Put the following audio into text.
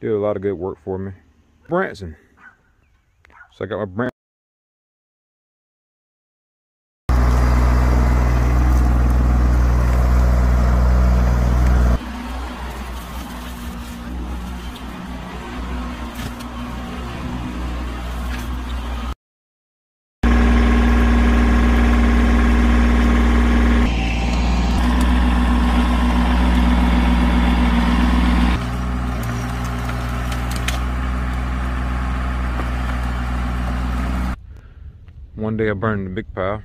Did a lot of good work for me. Branson. So I got my Branson. One day I burned the big pile.